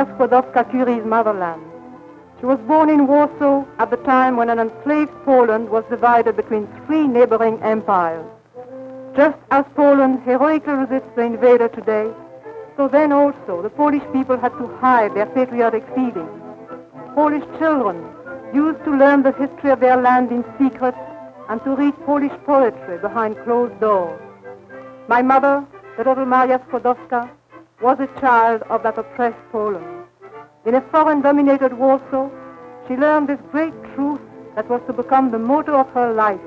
Maria Skłodowska-Curie's motherland. She was born in Warsaw at the time when an enslaved Poland was divided between three neighboring empires. Just as Poland heroically resists the invader today, so then also the Polish people had to hide their patriotic feelings. Polish children used to learn the history of their land in secret and to read Polish poetry behind closed doors. My mother, the little Maria Skłodowska, was a child of that oppressed Poland. In a foreign-dominated Warsaw, she learned this great truth that was to become the motto of her life,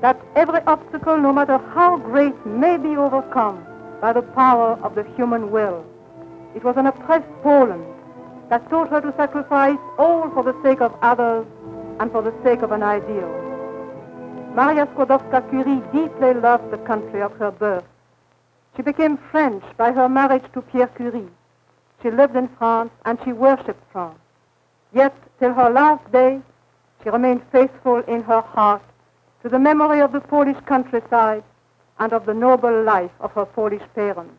that every obstacle, no matter how great, may be overcome by the power of the human will. It was an oppressed Poland that taught her to sacrifice all for the sake of others and for the sake of an ideal. Maria Skłodowska-Curie deeply loved the country of her birth. She became French by her marriage to Pierre Curie. She lived in France and she worshipped France. Yet, till her last day, she remained faithful in her heart to the memory of the Polish countryside and of the noble life of her Polish parents.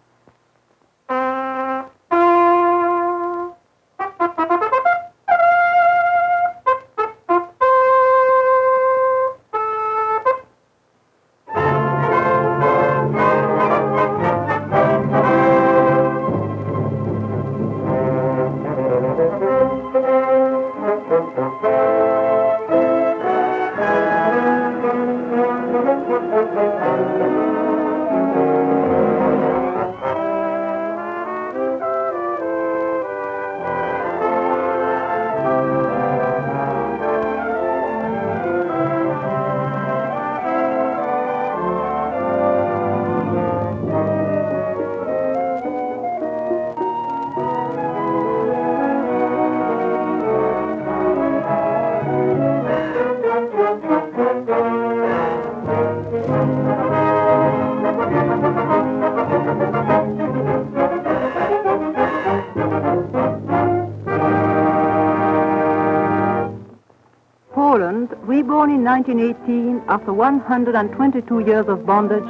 Reborn in 1918 after 122 years of bondage,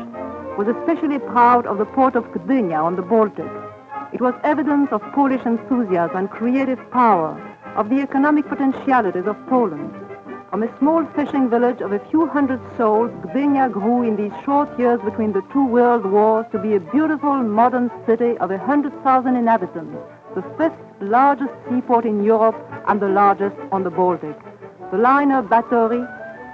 was especially proud of the port of Gdynia on the Baltic. It was evidence of Polish enthusiasm and creative power, of the economic potentialities of Poland. From a small fishing village of a few hundred souls, Gdynia grew in these short years between the two world wars to be a beautiful modern city of 100,000 inhabitants, the fifth largest seaport in Europe and the largest on the Baltic. The liner Batory,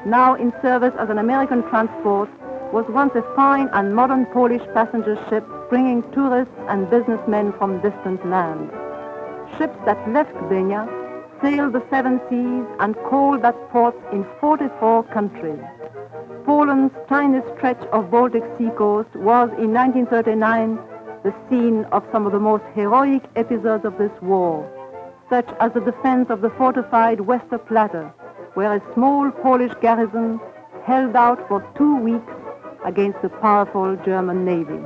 now in service as an American transport, was once a fine and modern Polish passenger ship bringing tourists and businessmen from distant lands. Ships that left Gdynia sailed the seven seas and called that port in 44 countries. Poland's tiny stretch of Baltic sea coast was in 1939 the scene of some of the most heroic episodes of this war, such as the defense of the fortified Westerplatte, where a small Polish garrison held out for two weeks against the powerful German Navy.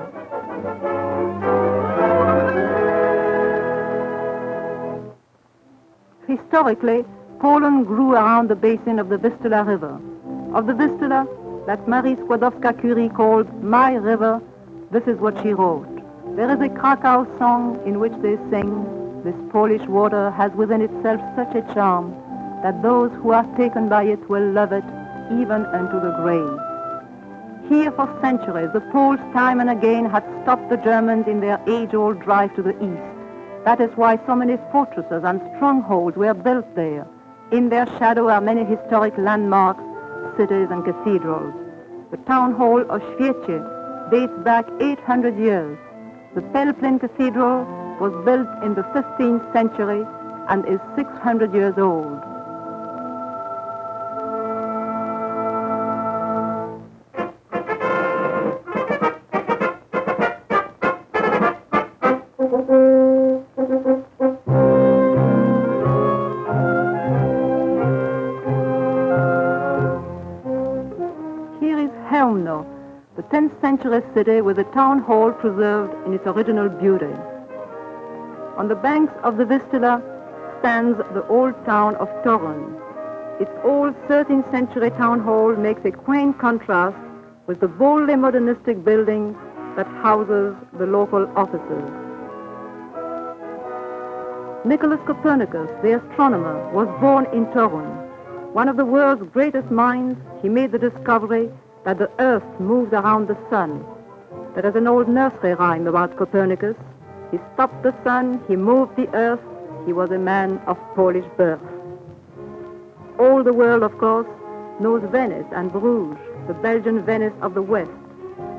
Historically, Poland grew around the basin of the Vistula River. Of the Vistula, that Marie Skłodowska-Curie called My River, this is what she wrote. There is a Krakow song in which they sing, this Polish water has within itself such a charm that those who are taken by it will love it even unto the grave. Here for centuries, the Poles time and again had stopped the Germans in their age-old drive to the east. That is why so many fortresses and strongholds were built there. In their shadow are many historic landmarks, cities and cathedrals. The town hall of Świecie dates back 800 years. The Pelplin Cathedral was built in the 15th century and is 600 years old. 10th century city with the town hall preserved in its original beauty. On the banks of the Vistula stands the old town of Toruń. Its old 13th century town hall makes a quaint contrast with the boldly modernistic building that houses the local offices. Nicholas Copernicus, the astronomer, was born in Torun. One of the world's greatest minds, he made the discovery that the earth moved around the sun. There is an old nursery rhyme about Copernicus. He stopped the sun, he moved the earth, he was a man of Polish birth. All the world, of course, knows Venice and Bruges, the Belgian Venice of the West.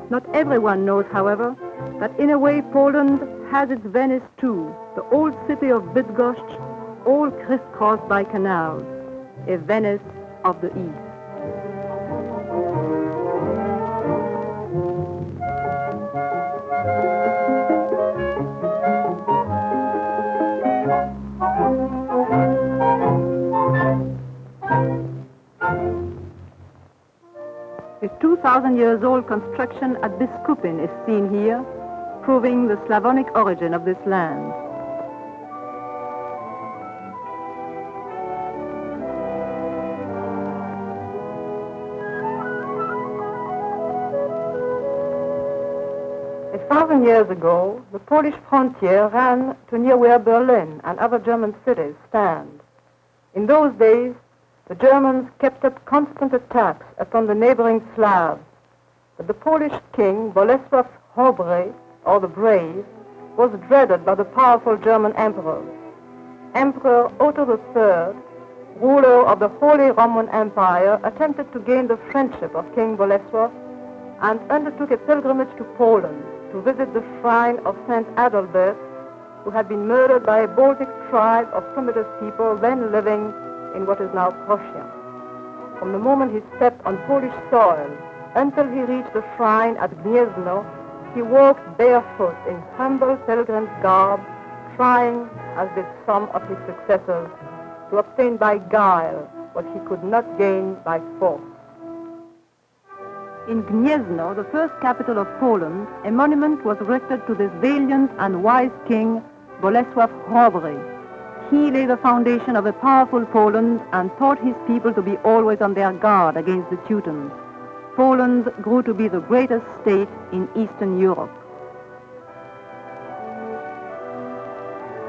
Not everyone knows, however, that in a way Poland has its Venice too, the old city of Bydgoszcz, all crisscrossed by canals, a Venice of the East. 2,000 years old construction at Biskupin is seen here, proving the Slavonic origin of this land. A thousand years ago, the Polish frontier ran to near where Berlin and other German cities stand. In those days, the Germans kept up constant attacks upon the neighboring Slavs. But the Polish king, Bolesław Chrobry, or the Brave, was dreaded by the powerful German emperors. Emperor Otto III, ruler of the Holy Roman Empire, attempted to gain the friendship of King Bolesław and undertook a pilgrimage to Poland to visit the shrine of Saint Adalbert, who had been murdered by a Baltic tribe of primitive people then living in what is now Prussia. From the moment he stepped on Polish soil until he reached the shrine at Gniezno, he walked barefoot in humble pilgrim's garb, trying, as did some of his successors, to obtain by guile what he could not gain by force. In Gniezno, the first capital of Poland, a monument was erected to this valiant and wise king, Bolesław Chrobry. He laid the foundation of a powerful Poland and taught his people to be always on their guard against the Teutons. Poland grew to be the greatest state in Eastern Europe.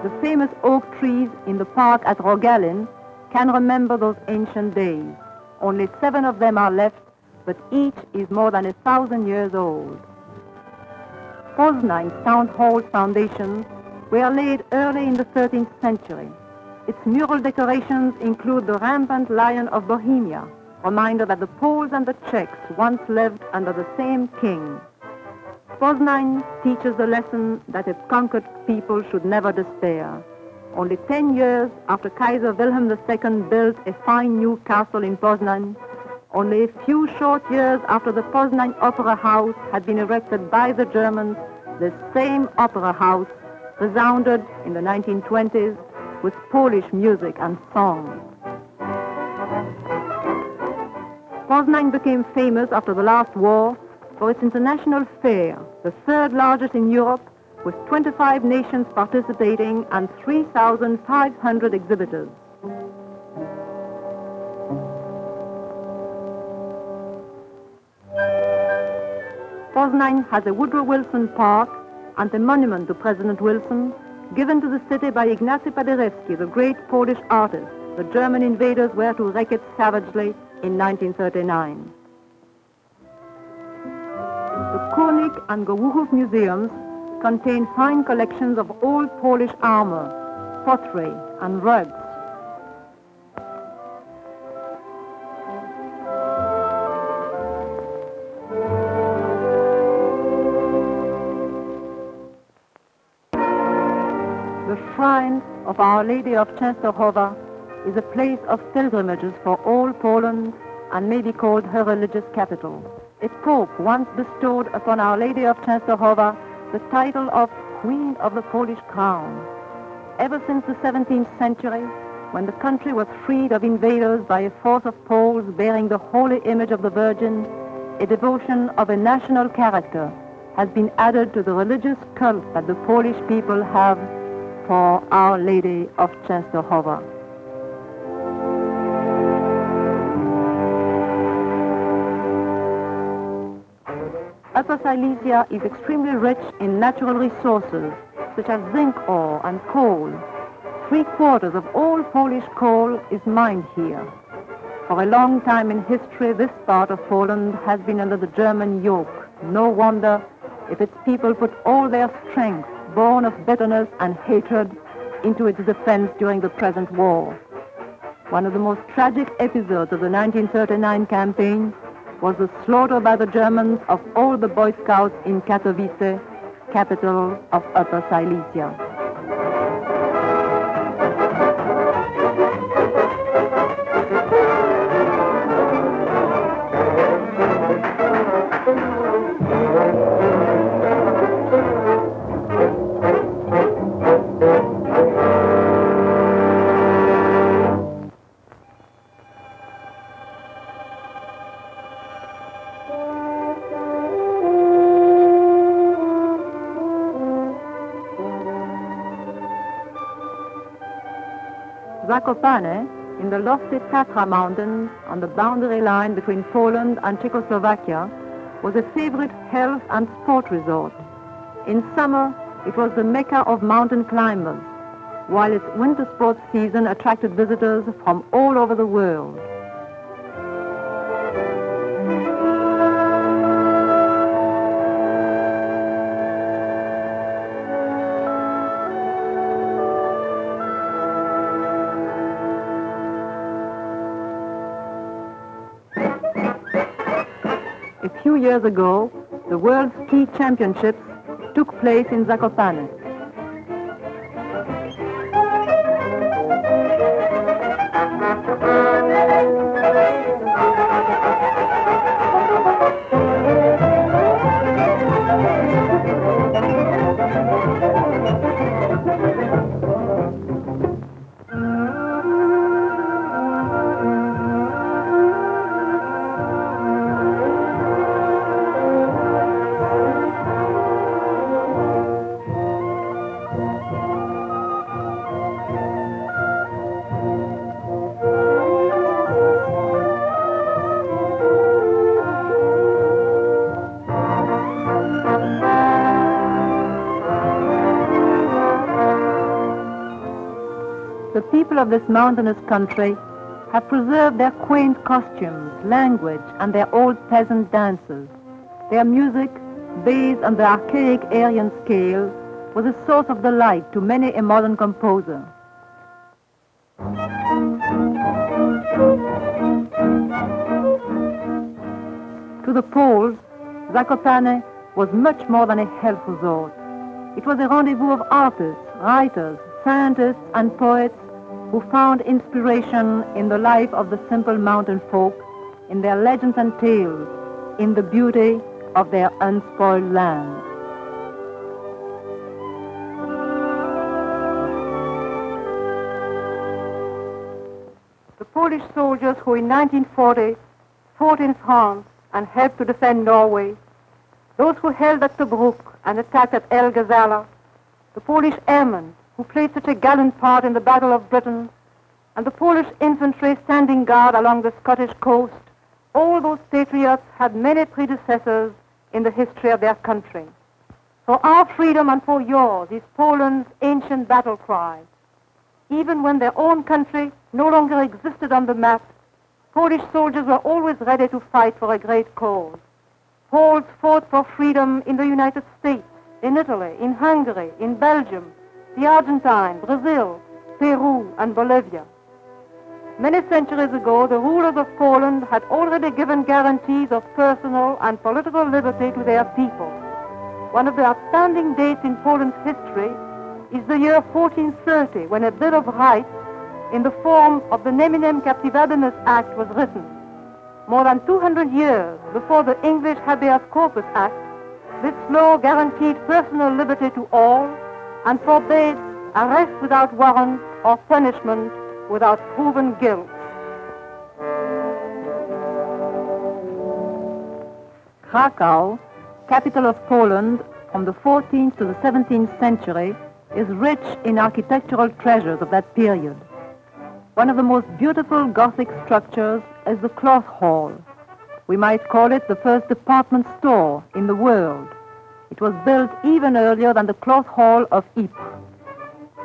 The famous oak trees in the park at Rogalin can remember those ancient days. Only seven of them are left, but each is more than a thousand years old. Poznan's town hall foundations were laid early in the 13th century. Its mural decorations include the rampant lion of Bohemia, reminder that the Poles and the Czechs once lived under the same king. Poznań teaches the lesson that a conquered people should never despair. Only 10 years after Kaiser Wilhelm II built a fine new castle in Poznań, only a few short years after the Poznań Opera House had been erected by the Germans, the same opera house resounded in the 1920s with Polish music and song. Poznań became famous after the last war for its international fair, the third largest in Europe, with 25 nations participating and 3,500 exhibitors. Poznań has a Woodrow Wilson Park and a monument to President Wilson given to the city by Ignacy Paderewski, the great Polish artist. The German invaders were to wreck it savagely in 1939. The Koenig and Gołuchów museums contain fine collections of old Polish armor, pottery, and rugs. The shrine of Our Lady of Częstochowa is a place of pilgrimages for all Poland and may be called her religious capital. A pope once bestowed upon Our Lady of Częstochowa the title of Queen of the Polish Crown. Ever since the 17th century, when the country was freed of invaders by a force of Poles bearing the holy image of the Virgin, a devotion of a national character has been added to the religious cult that the Polish people have for Our Lady of Częstochowa. Upper Silesia is extremely rich in natural resources such as zinc ore and coal. Three quarters of all Polish coal is mined here. For a long time in history, this part of Poland has been under the German yoke. No wonder if its people put all their strength, born of bitterness and hatred, into its defense during the present war. One of the most tragic episodes of the 1939 campaign was the slaughter by the Germans of all the Boy Scouts in Katowice, capital of Upper Silesia. Zakopane, in the lofty Tatra Mountains on the boundary line between Poland and Czechoslovakia, was a favorite health and sport resort. In summer, it was the mecca of mountain climbers, while its winter sports season attracted visitors from all over the world. Years ago, the World Ski Championships took place in Zakopane. People of this mountainous country have preserved their quaint costumes, language, and their old peasant dances. Their music, based on the archaic Aryan scale, was a source of delight to many a modern composer. To the Poles, Zakopane was much more than a health resort. It was a rendezvous of artists, writers, scientists, and poets who found inspiration in the life of the simple mountain folk, in their legends and tales, in the beauty of their unspoiled land. The Polish soldiers who in 1940 fought in France and helped to defend Norway, those who held at Tobruk and attacked at El Ghazala, the Polish airmen who played such a gallant part in the Battle of Britain, and the Polish infantry standing guard along the Scottish coast, all those patriots had many predecessors in the history of their country. For our freedom and for yours is Poland's ancient battle cry. Even when their own country no longer existed on the map, Polish soldiers were always ready to fight for a great cause. Poles fought for freedom in the United States, in Italy, in Hungary, in Belgium, the Argentine, Brazil, Peru, and Bolivia. Many centuries ago, the rulers of Poland had already given guarantees of personal and political liberty to their people. One of the outstanding dates in Poland's history is the year 1430, when a Bill of Rights in the form of the Neminem Captivabimus Act was written. More than 200 years before the English Habeas Corpus Act, this law guaranteed personal liberty to all and forbade arrest without warrant or punishment without proven guilt. Krakow, capital of Poland from the 14th to the 17th century, is rich in architectural treasures of that period. One of the most beautiful Gothic structures is the Cloth Hall. We might call it the first department store in the world. It was built even earlier than the cloth hall of Ypres.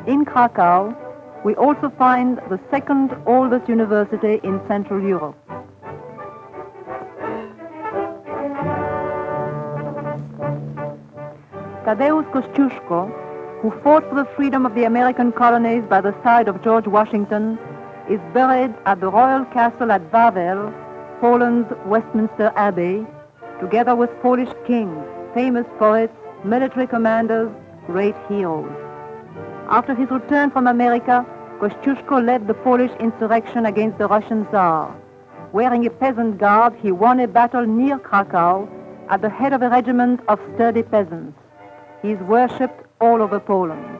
In Krakow, we also find the second oldest university in Central Europe. Tadeusz Kościuszko, who fought for the freedom of the American colonies by the side of George Washington, is buried at the royal castle at Wawel, Poland's Westminster Abbey, together with Polish kings, famous poets, military commanders, great heroes. After his return from America, Kościuszko led the Polish insurrection against the Russian Tsar. Wearing a peasant garb, he won a battle near Krakow at the head of a regiment of sturdy peasants. He is worshipped all over Poland.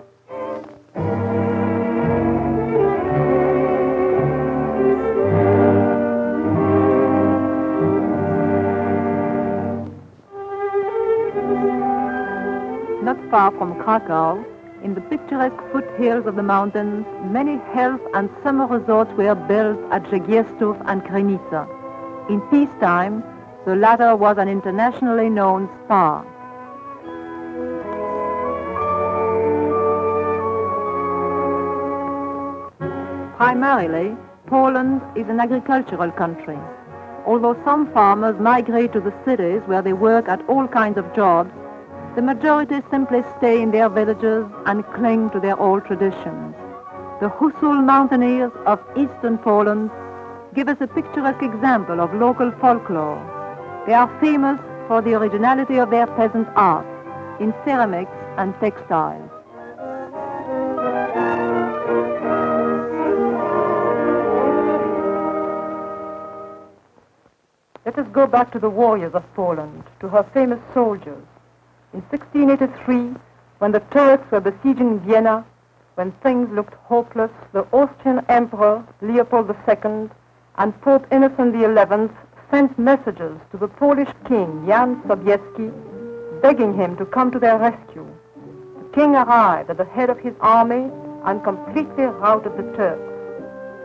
Far from Krakow, in the picturesque foothills of the mountains, many health and summer resorts were built at Żegiestów and Krynica. In peacetime, the latter was an internationally known spa. Primarily, Poland is an agricultural country. Although some farmers migrate to the cities where they work at all kinds of jobs, the majority simply stay in their villages and cling to their old traditions. The Husul mountaineers of eastern Poland give us a picturesque example of local folklore. They are famous for the originality of their peasant art in ceramics and textiles. Let us go back to the warriors of Poland, to her famous soldiers. In 1683, when the Turks were besieging Vienna, when things looked hopeless, the Austrian Emperor Leopold II and Pope Innocent XI sent messages to the Polish king Jan Sobieski, begging him to come to their rescue. The king arrived at the head of his army and completely routed the Turks.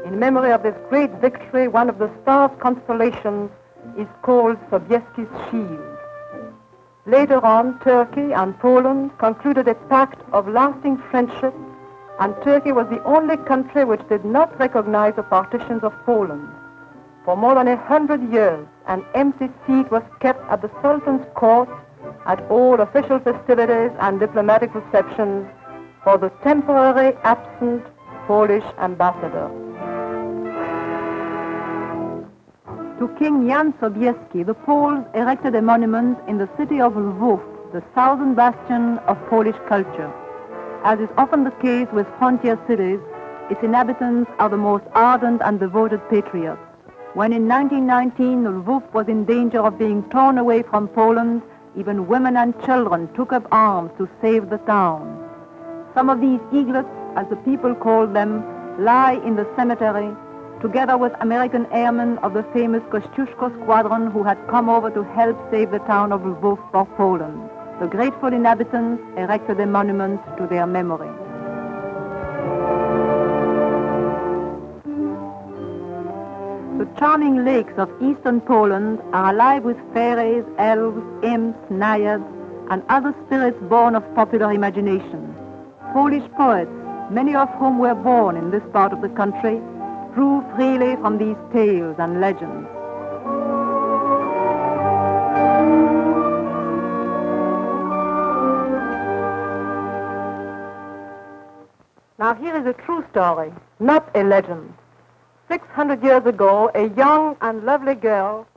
In memory of this great victory, one of the stars constellations is called Sobieski's shield. Later on, Turkey and Poland concluded a pact of lasting friendship, and Turkey was the only country which did not recognize the partitions of Poland. For more than a hundred years, an empty seat was kept at the Sultan's court at all official festivities and diplomatic receptions for the temporary absent Polish ambassador. To King Jan Sobieski, the Poles erected a monument in the city of Lwów, the southern bastion of Polish culture. As is often the case with frontier cities, its inhabitants are the most ardent and devoted patriots. When in 1919 Lwów was in danger of being torn away from Poland, even women and children took up arms to save the town. Some of these eaglets, as the people called them, lie in the cemetery together with American airmen of the famous Kościuszko squadron who had come over to help save the town of Lwów for Poland. The grateful inhabitants erected a monument to their memory. The charming lakes of eastern Poland are alive with fairies, elves, imps, naiads, and other spirits born of popular imagination. Polish poets, many of whom were born in this part of the country, freely from these tales and legends. Now here is a true story, not a legend. 600 years ago, a young and lovely girl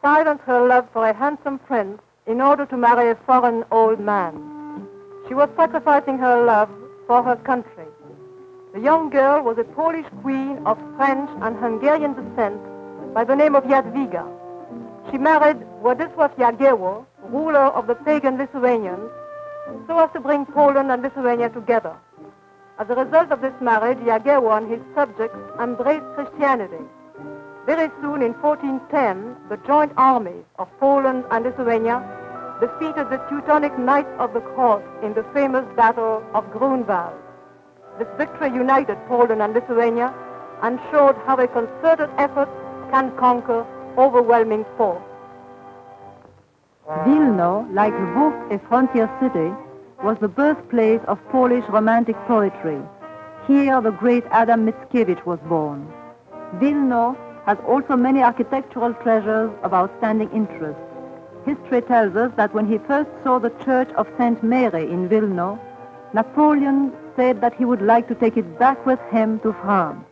silenced her love for a handsome prince in order to marry a foreign old man. She was sacrificing her love for her country. The young girl was a Polish queen of French and Hungarian descent by the name of Jadwiga. She married Władysław Jagiełło, ruler of the pagan Lithuanians, so as to bring Poland and Lithuania together. As a result of this marriage, Jagiełło and his subjects embraced Christianity. Very soon, in 1410, the joint armies of Poland and Lithuania defeated the Teutonic Knights of the Cross in the famous Battle of Grunwald. This victory united Poland and Lithuania and showed how a concerted effort can conquer overwhelming force. Wilno, like Lwów, a frontier city, was the birthplace of Polish romantic poetry. Here the great Adam Mickiewicz was born. Wilno has also many architectural treasures of outstanding interest. History tells us that when he first saw the church of St. Mary in Wilno, Napoleon said that he would like to take it back with him to France.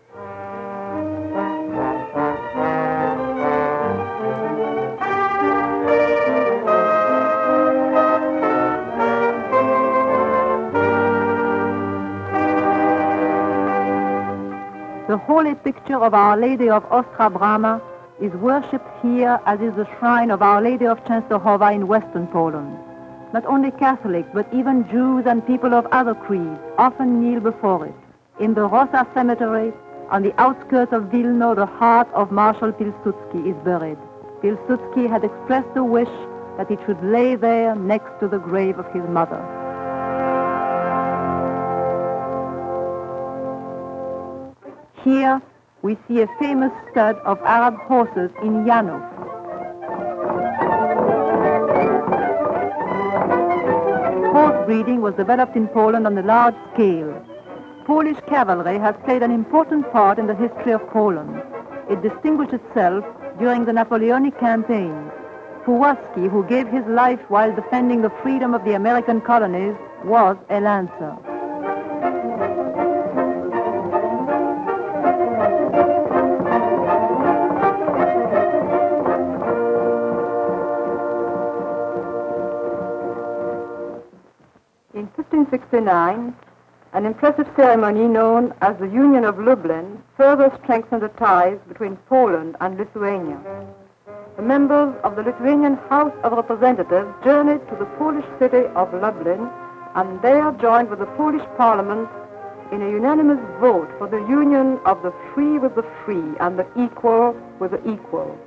The holy picture of Our Lady of Ostra Brama is worshipped here as is the shrine of Our Lady of Częstochowa in western Poland. Not only Catholics, but even Jews and people of other creeds often kneel before it. In the Rosa Cemetery, on the outskirts of Wilno, the heart of Marshal Pilsudski is buried. Pilsudski had expressed the wish that it should lay there next to the grave of his mother. Here we see a famous stud of Arab horses in Janów. Breeding was developed in Poland on a large scale. Polish cavalry has played an important part in the history of Poland. It distinguished itself during the Napoleonic campaigns. Pułaski, who gave his life while defending the freedom of the American colonies, was a lancer. 1569, an impressive ceremony known as the Union of Lublin further strengthened the ties between Poland and Lithuania. The members of the Lithuanian House of Representatives journeyed to the Polish city of Lublin and there joined with the Polish Parliament in a unanimous vote for the union of the free with the free and the equal with the equal.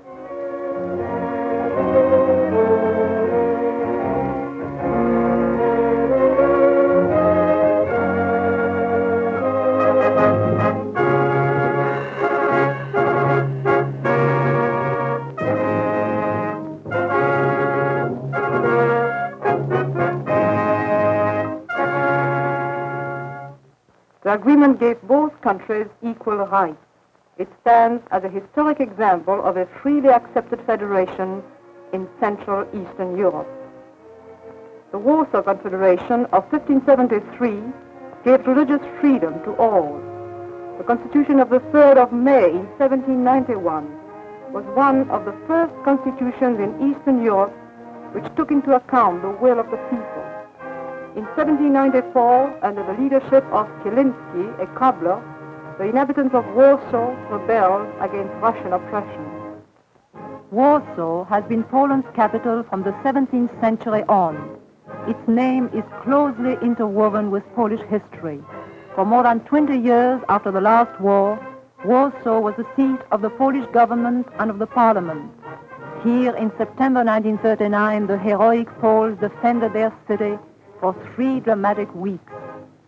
Countries equal rights. It stands as a historic example of a freely accepted federation in Central Eastern Europe. The Warsaw Confederation of 1573 gave religious freedom to all. The Constitution of the 3rd of May 1791 was one of the first constitutions in Eastern Europe which took into account the will of the people. In 1794, under the leadership of Kiliński, a cobbler, the inhabitants of Warsaw rebelled against Russian oppression. Warsaw has been Poland's capital from the 17th century on. Its name is closely interwoven with Polish history. For more than 20 years after the last war, Warsaw was the seat of the Polish government and of the parliament. Here in September 1939, the heroic Poles defended their city for three dramatic weeks.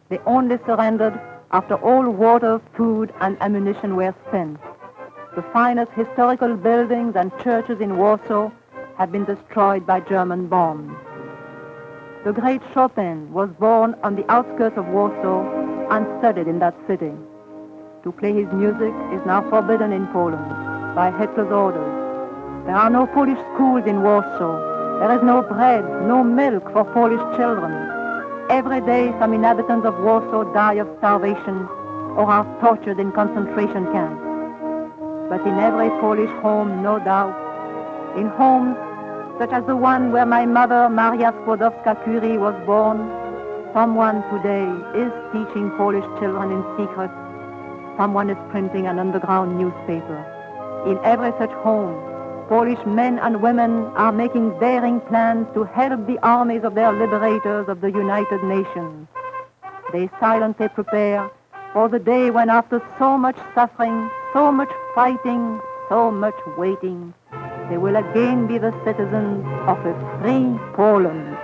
They only surrendered after all water, food, and ammunition were spent. The finest historical buildings and churches in Warsaw have been destroyed by German bombs. The great Chopin was born on the outskirts of Warsaw and studied in that city. To play his music is now forbidden in Poland by Hitler's orders. There are no Polish schools in Warsaw there is no bread, no milk for Polish children. Every day some inhabitants of Warsaw die of starvation or are tortured in concentration camps. But in every Polish home, no doubt, in homes such as the one where my mother, Maria Skłodowska-Curie, was born, someone today is teaching Polish children in secret. Someone is printing an underground newspaper. In every such home, Polish men and women are making daring plans to help the armies of their liberators of the United Nations. They silently prepare for the day when after so much suffering, so much fighting, so much waiting, they will again be the citizens of a free Poland.